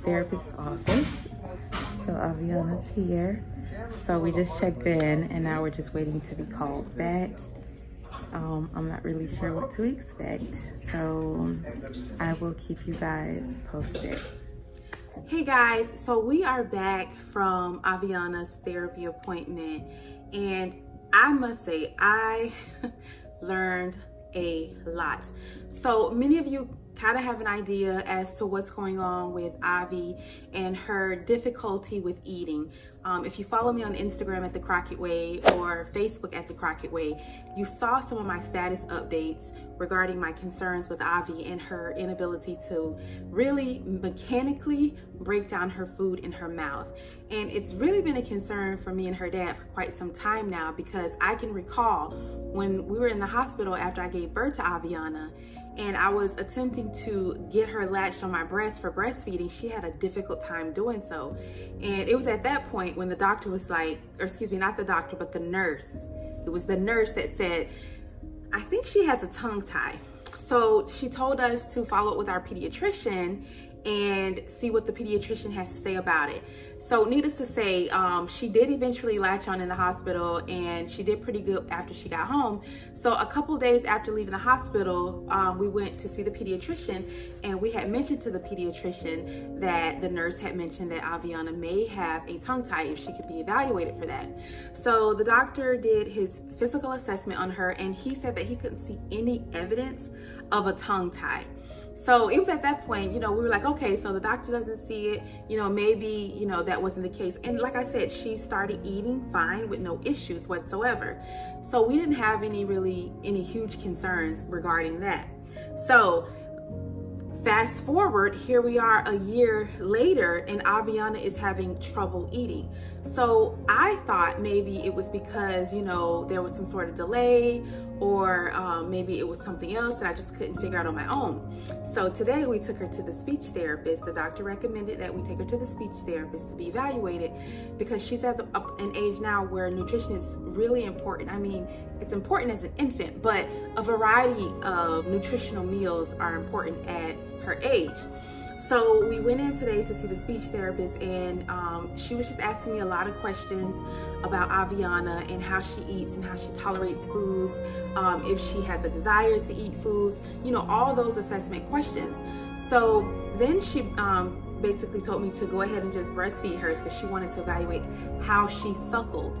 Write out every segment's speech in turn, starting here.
therapist's office. So Aviana's here. So we just checked in and now we're just waiting to be called back. Um, I'm not really sure what to expect. So I will keep you guys posted. Hey guys, so we are back from Aviana's therapy appointment and I must say I learned a lot. So many of you kind of have an idea as to what's going on with Avi and her difficulty with eating. Um, if you follow me on Instagram at The Crockett Way or Facebook at The Crockett Way, you saw some of my status updates regarding my concerns with Avi and her inability to really mechanically break down her food in her mouth. And it's really been a concern for me and her dad for quite some time now because I can recall when we were in the hospital after I gave birth to Aviana and I was attempting to get her latched on my breast for breastfeeding, she had a difficult time doing so. And it was at that point when the doctor was like, or excuse me, not the doctor, but the nurse. It was the nurse that said, I think she has a tongue tie. So she told us to follow up with our pediatrician and see what the pediatrician has to say about it. So needless to say, um, she did eventually latch on in the hospital and she did pretty good after she got home. So a couple days after leaving the hospital, um, we went to see the pediatrician and we had mentioned to the pediatrician that the nurse had mentioned that Aviana may have a tongue tie if she could be evaluated for that. So the doctor did his physical assessment on her and he said that he couldn't see any evidence of a tongue tie. So it was at that point, you know, we were like, okay, so the doctor doesn't see it, you know, maybe, you know, that wasn't the case. And like I said, she started eating fine with no issues whatsoever. So we didn't have any really, any huge concerns regarding that. So fast forward, here we are a year later and Aviana is having trouble eating. So I thought maybe it was because, you know, there was some sort of delay or um, maybe it was something else that I just couldn't figure out on my own. So today we took her to the speech therapist. The doctor recommended that we take her to the speech therapist to be evaluated because she's at an age now where nutrition is really important. I mean, it's important as an infant, but a variety of nutritional meals are important at her age. So we went in today to see the speech therapist and um, she was just asking me a lot of questions about Aviana and how she eats and how she tolerates foods, um, if she has a desire to eat foods, you know, all those assessment questions. So then she um, basically told me to go ahead and just breastfeed her because she wanted to evaluate how she suckled.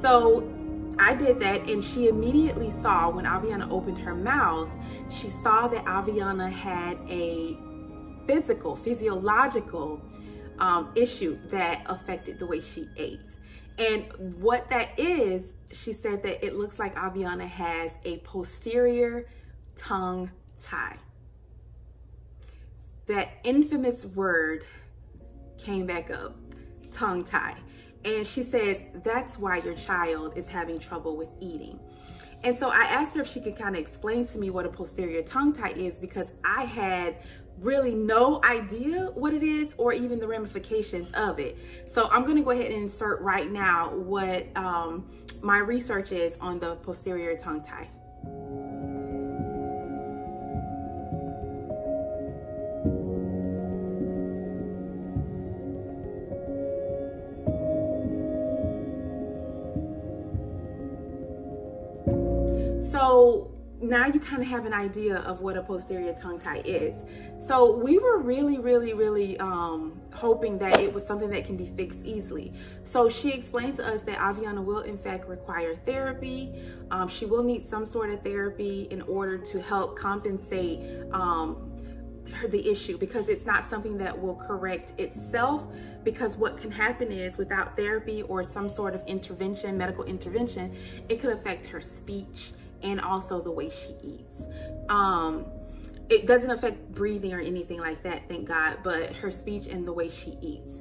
So I did that and she immediately saw when Aviana opened her mouth, she saw that Aviana had a physical, physiological um, issue that affected the way she ate. And what that is, she said that it looks like Aviana has a posterior tongue tie. That infamous word came back up, tongue tie. And she says, that's why your child is having trouble with eating. And so I asked her if she could kind of explain to me what a posterior tongue tie is because I had really no idea what it is or even the ramifications of it. So I'm gonna go ahead and insert right now what um, my research is on the posterior tongue tie. So now you kind of have an idea of what a posterior tongue tie is. So we were really, really, really um, hoping that it was something that can be fixed easily. So she explained to us that Aviana will in fact require therapy. Um, she will need some sort of therapy in order to help compensate um, the issue because it's not something that will correct itself because what can happen is without therapy or some sort of intervention medical intervention it could affect her speech and also the way she eats um, it doesn't affect breathing or anything like that thank god but her speech and the way she eats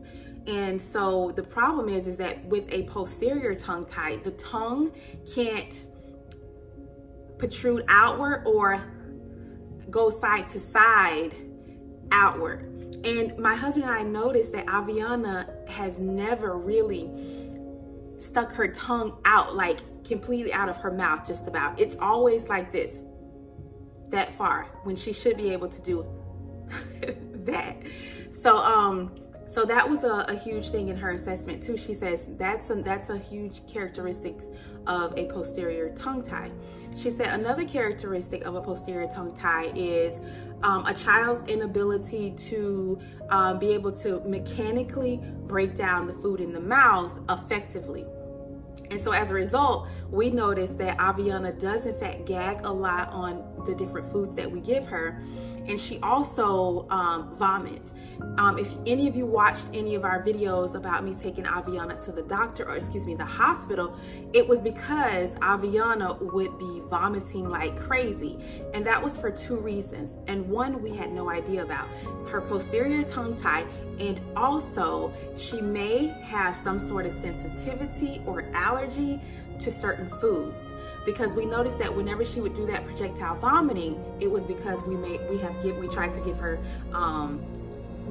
and so the problem is is that with a posterior tongue tie the tongue can't protrude outward or go side to side outward. And my husband and I noticed that Aviana has never really stuck her tongue out, like completely out of her mouth, just about. It's always like this, that far, when she should be able to do that. So, um, so that was a, a, huge thing in her assessment too. She says that's a, that's a huge characteristic of a posterior tongue tie. She said another characteristic of a posterior tongue tie is um, a child's inability to um, be able to mechanically break down the food in the mouth effectively. And so as a result, we noticed that Aviana does in fact gag a lot on the different foods that we give her. And she also um, vomits. Um, if any of you watched any of our videos about me taking Aviana to the doctor, or excuse me, the hospital, it was because Aviana would be vomiting like crazy. And that was for two reasons. And one we had no idea about. Her posterior tongue tie and also she may have some sort of sensitivity or allergy to certain foods because we noticed that whenever she would do that projectile vomiting, it was because we made we have give we tried to give her um,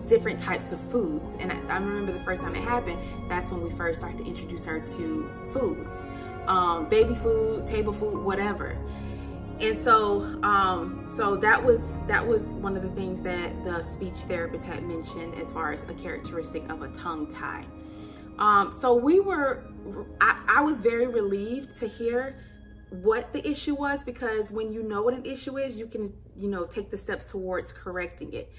different types of foods. And I, I, remember the first time it happened, that's when we first started to introduce her to foods, um, baby food, table food, whatever. And so, um, so that was that was one of the things that the speech therapist had mentioned as far as a characteristic of a tongue tie. Um, so we were, I, I was very relieved to hear what the issue was because when you know what an issue is, you can, you know, take the steps towards correcting it.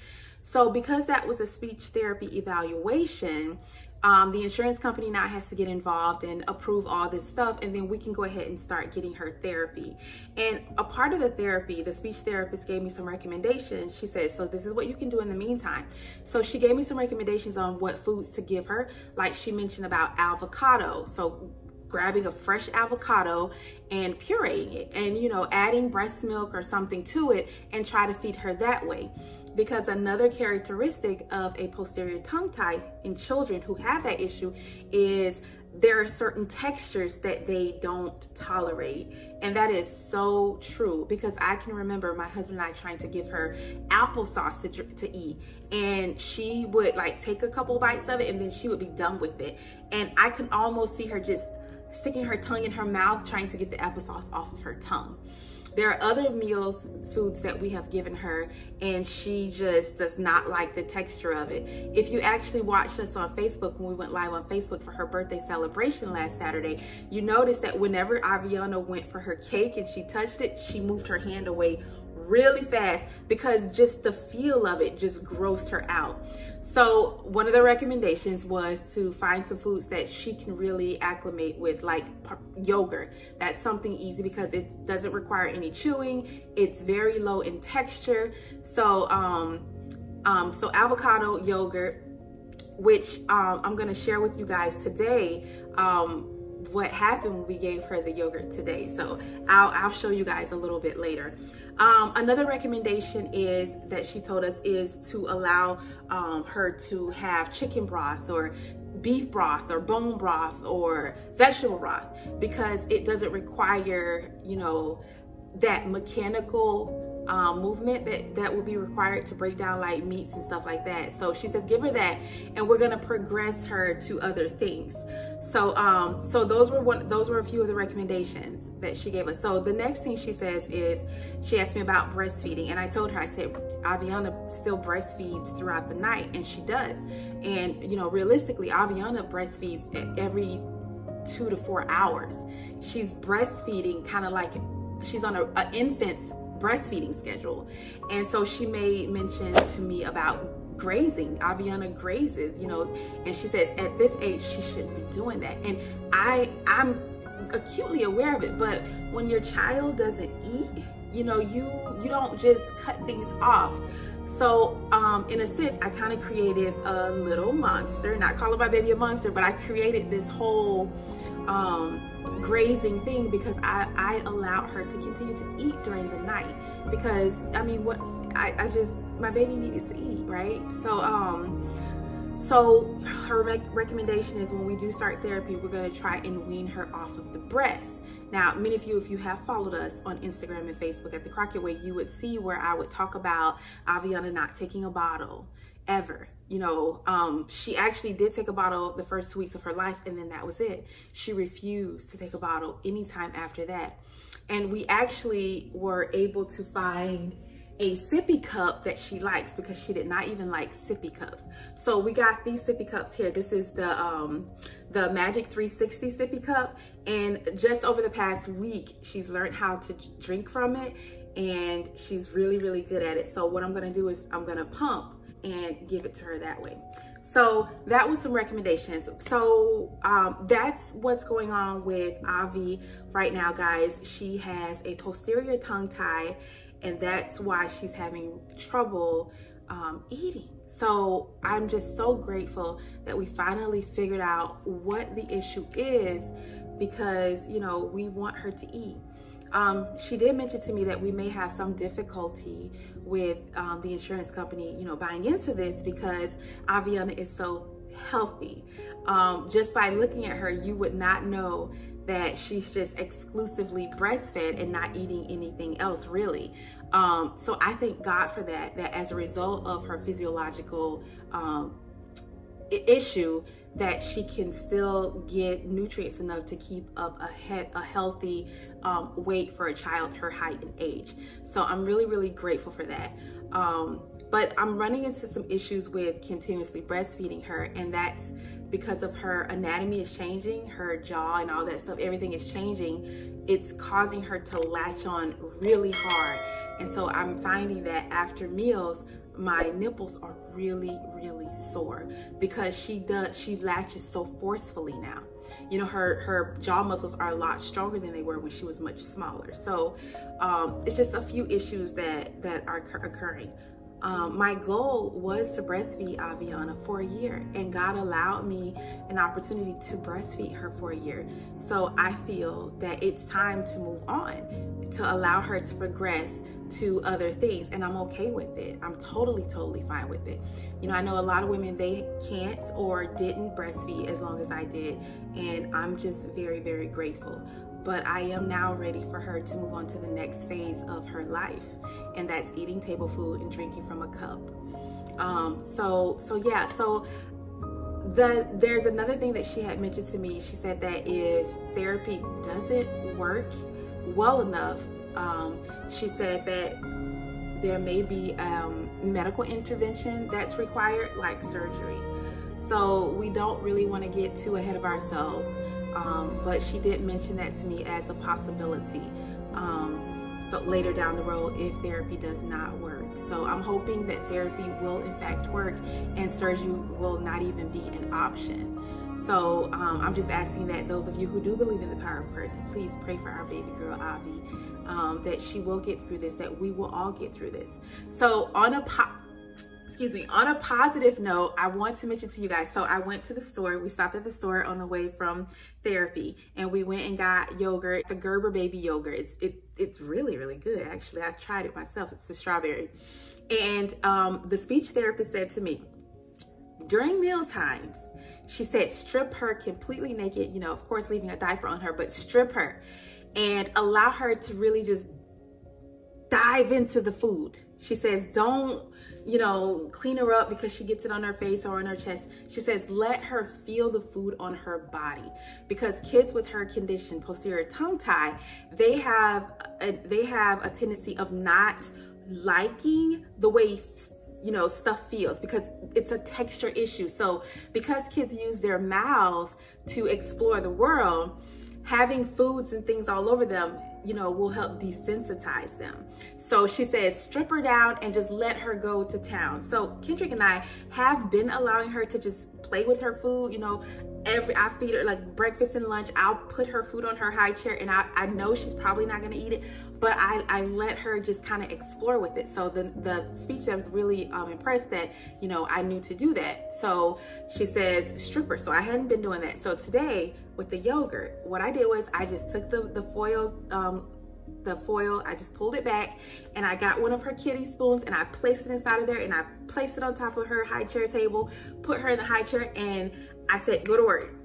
So because that was a speech therapy evaluation, um, the insurance company now has to get involved and approve all this stuff and then we can go ahead and start getting her therapy. And a part of the therapy the speech therapist gave me some recommendations. She said so this is what you can do in the meantime. So she gave me some recommendations on what foods to give her. Like she mentioned about avocado. So grabbing a fresh avocado and pureeing it and you know adding breast milk or something to it and try to feed her that way because another characteristic of a posterior tongue tie in children who have that issue is there are certain textures that they don't tolerate. And that is so true because I can remember my husband and I trying to give her applesauce to, to eat. And she would like take a couple bites of it and then she would be done with it. And I can almost see her just sticking her tongue in her mouth trying to get the applesauce off of her tongue. There are other meals, foods that we have given her, and she just does not like the texture of it. If you actually watched us on Facebook when we went live on Facebook for her birthday celebration last Saturday, you noticed that whenever Aviana went for her cake and she touched it, she moved her hand away really fast because just the feel of it just grossed her out. So one of the recommendations was to find some foods that she can really acclimate with, like yogurt. That's something easy because it doesn't require any chewing. It's very low in texture. So, um, um, so avocado yogurt, which um, I'm gonna share with you guys today. Um, what happened when we gave her the yogurt today. So I'll, I'll show you guys a little bit later. Um, another recommendation is that she told us is to allow um, her to have chicken broth or beef broth or bone broth or vegetable broth because it doesn't require, you know, that mechanical um, movement that, that will be required to break down like meats and stuff like that. So she says, give her that and we're gonna progress her to other things. So, um, so those were one, those were a few of the recommendations that she gave us. So the next thing she says is, she asked me about breastfeeding and I told her, I said, Aviana still breastfeeds throughout the night and she does. And, you know, realistically, Aviana breastfeeds every two to four hours. She's breastfeeding kind of like, she's on an infant's breastfeeding schedule. And so she made mention to me about grazing. Aviana grazes, you know, and she says at this age she shouldn't be doing that. And I I'm acutely aware of it, but when your child doesn't eat, you know, you you don't just cut things off. So um, in a sense, I kind of created a little monster, not calling my baby a monster, but I created this whole um, grazing thing because I, I allowed her to continue to eat during the night because I mean, what I, I just, my baby needed to eat, right? So, um, so her rec recommendation is when we do start therapy, we're gonna try and wean her off of the breast. Now, many of you, if you have followed us on Instagram and Facebook at The Crockett Way, you would see where I would talk about Aviana not taking a bottle ever. You know, um, she actually did take a bottle the first two weeks of her life and then that was it. She refused to take a bottle anytime after that. And we actually were able to find a sippy cup that she likes because she did not even like sippy cups. So we got these sippy cups here. This is the um, the Magic 360 sippy cup. And just over the past week, she's learned how to drink from it and she's really, really good at it. So what I'm gonna do is I'm gonna pump and give it to her that way. So that was some recommendations. So um, that's what's going on with Avi right now, guys. She has a posterior tongue tie and that's why she's having trouble um, eating. So I'm just so grateful that we finally figured out what the issue is because, you know, we want her to eat. Um, she did mention to me that we may have some difficulty with um, the insurance company, you know, buying into this because Aviana is so healthy. Um, just by looking at her, you would not know that she's just exclusively breastfed and not eating anything else really. Um, so I thank God for that, that as a result of her physiological um, issue, that she can still get nutrients enough to keep up a, head, a healthy um, weight for a child her height and age. So I'm really, really grateful for that. Um, but I'm running into some issues with continuously breastfeeding her, and that's because of her anatomy is changing, her jaw and all that stuff, everything is changing. It's causing her to latch on really hard. And so I'm finding that after meals, my nipples are really, really sore because she does, she latches so forcefully now. You know, her, her jaw muscles are a lot stronger than they were when she was much smaller. So um, it's just a few issues that, that are occurring. Um, my goal was to breastfeed Aviana for a year, and God allowed me an opportunity to breastfeed her for a year. So I feel that it's time to move on, to allow her to progress to other things and I'm okay with it. I'm totally, totally fine with it. You know, I know a lot of women, they can't or didn't breastfeed as long as I did. And I'm just very, very grateful. But I am now ready for her to move on to the next phase of her life. And that's eating table food and drinking from a cup. Um, so, so yeah, so the there's another thing that she had mentioned to me. She said that if therapy doesn't work well enough, um, she said that there may be um, medical intervention that's required, like surgery. So we don't really want to get too ahead of ourselves, um, but she did mention that to me as a possibility. Um, so later down the road, if therapy does not work. So I'm hoping that therapy will in fact work and surgery will not even be an option. So um, I'm just asking that those of you who do believe in the power of prayer to please pray for our baby girl, Avi um, that she will get through this, that we will all get through this. So on a po excuse me, on a positive note, I want to mention to you guys, so I went to the store, we stopped at the store on the way from therapy and we went and got yogurt, the Gerber baby yogurt. It's, it, it's really, really good. Actually, I tried it myself. It's the strawberry. And um, the speech therapist said to me, during meal times, she said, strip her completely naked, you know, of course, leaving a diaper on her, but strip her and allow her to really just dive into the food. She says, don't, you know, clean her up because she gets it on her face or on her chest. She says, let her feel the food on her body because kids with her condition, posterior tongue tie, they have a, they have a tendency of not liking the way you know stuff feels because it's a texture issue so because kids use their mouths to explore the world having foods and things all over them, you know, will help desensitize them. So she says, strip her down and just let her go to town. So Kendrick and I have been allowing her to just play with her food. You know, every I feed her like breakfast and lunch. I'll put her food on her high chair and I, I know she's probably not gonna eat it, but I, I let her just kind of explore with it. So the, the speech I was really um, impressed that, you know, I knew to do that. So she says stripper. So I hadn't been doing that. So today with the yogurt, what I did was I just took the, the foil um, the foil, I just pulled it back and I got one of her kitty spoons and I placed it inside of there and I placed it on top of her high chair table, put her in the high chair and I said, go to work.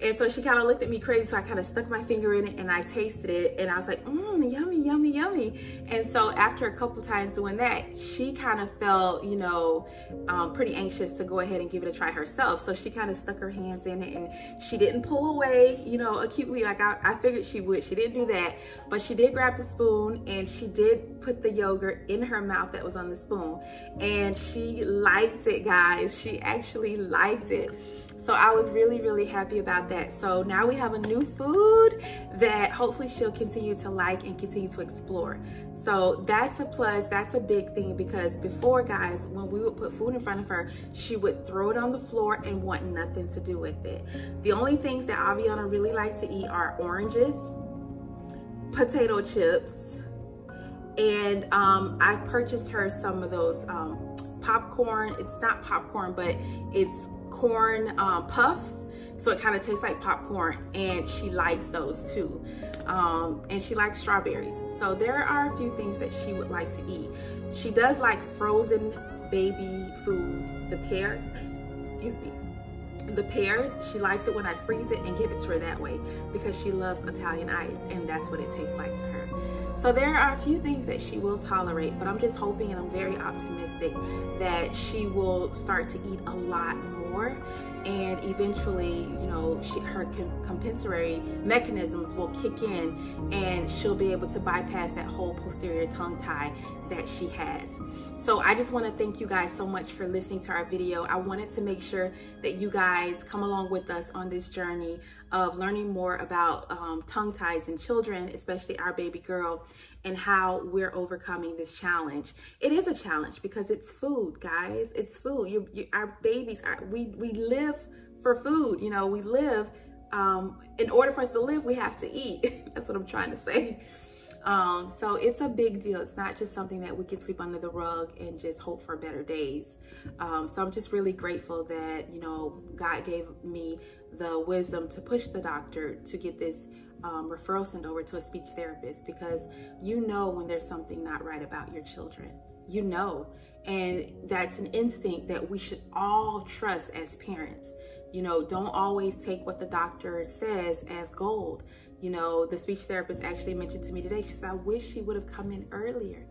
And so she kind of looked at me crazy. So I kind of stuck my finger in it and I tasted it. And I was like, mmm, yummy, yummy, yummy. And so after a couple times doing that, she kind of felt, you know, um, pretty anxious to go ahead and give it a try herself. So she kind of stuck her hands in it and she didn't pull away, you know, acutely like I, I figured she would. She didn't do that, but she did grab the spoon and she did put the yogurt in her mouth that was on the spoon. And she liked it, guys. She actually liked it. So I was really, really happy about that. So now we have a new food that hopefully she'll continue to like and continue to explore. So that's a plus, that's a big thing because before guys, when we would put food in front of her, she would throw it on the floor and want nothing to do with it. The only things that Aviana really likes to eat are oranges, potato chips, and um, I purchased her some of those um, popcorn. It's not popcorn, but it's corn um, puffs. So it kind of tastes like popcorn and she likes those too. Um, and she likes strawberries. So there are a few things that she would like to eat. She does like frozen baby food. The pear, excuse me, the pears, she likes it when I freeze it and give it to her that way because she loves Italian ice and that's what it tastes like to her. So there are a few things that she will tolerate, but I'm just hoping and I'm very optimistic that she will start to eat a lot more and eventually, you know, she, her compensatory mechanisms will kick in and she'll be able to bypass that whole posterior tongue tie that she has. So I just want to thank you guys so much for listening to our video. I wanted to make sure that you guys come along with us on this journey of learning more about um, tongue ties in children, especially our baby girl, and how we're overcoming this challenge. It is a challenge because it's food, guys. It's food. You, you, our babies, are, we, we live for food. You know, we live, um, in order for us to live, we have to eat. That's what I'm trying to say. Um, so it's a big deal. It's not just something that we can sweep under the rug and just hope for better days. Um, so I'm just really grateful that, you know, God gave me the wisdom to push the doctor to get this um, referral sent over to a speech therapist because you know when there's something not right about your children. You know. And that's an instinct that we should all trust as parents. You know, don't always take what the doctor says as gold. You know, the speech therapist actually mentioned to me today, she said, I wish she would have come in earlier.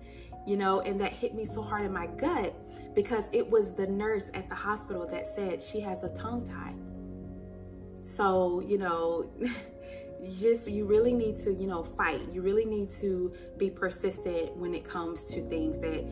You know, and that hit me so hard in my gut because it was the nurse at the hospital that said she has a tongue tie. So, you know, just you really need to, you know, fight. You really need to be persistent when it comes to things that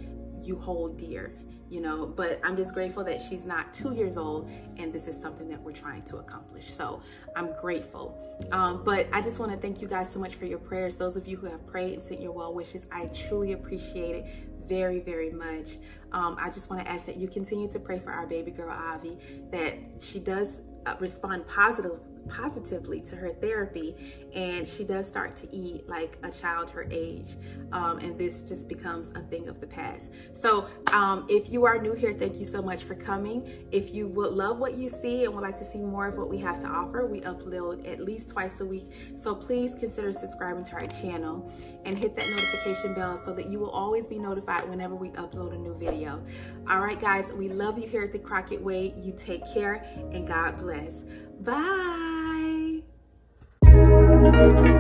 you hold dear you know. But i'm just grateful that she's not two years old and this is something that we're trying to accomplish. So i'm grateful. Um, but i just want to thank you guys so much for your prayers. Those of you who have prayed and sent your well wishes i truly appreciate it very very much um, i just want to ask that you continue to pray for our baby girl avi that she does uh, respond positive positively to her therapy and she does start to eat like a child her age um, and this just becomes a thing of the past. So um, if you are new here thank you so much for coming. If you would love what you see and would like to see more of what we have to offer we upload at least twice a week. So please consider subscribing to our channel and hit that notification bell so that you will always be notified whenever we upload a new video. All right guys we love you here at the Crockett Way. You take care and God bless. Bye. Thank you.